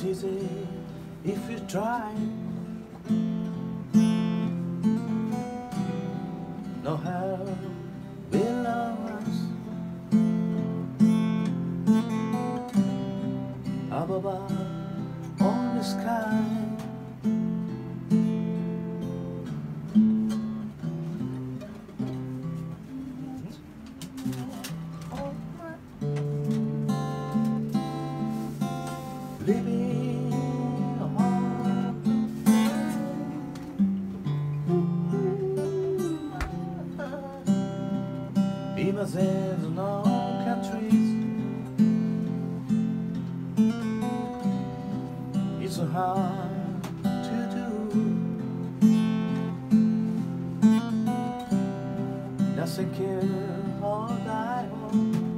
It's easy if you try. No hell below us. Up above on the sky. Living In all countries It's so hard to do. Nothing can or die on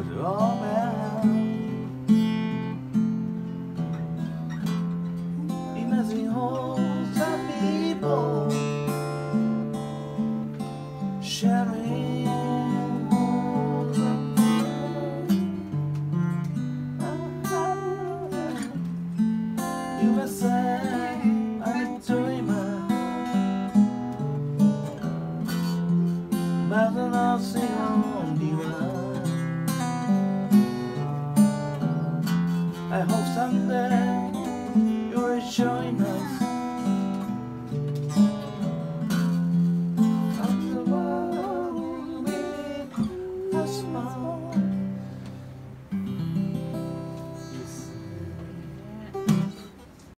the. Imagine all the people sharing all the You must say I'm a dreamer, but I hope someday you'll join us.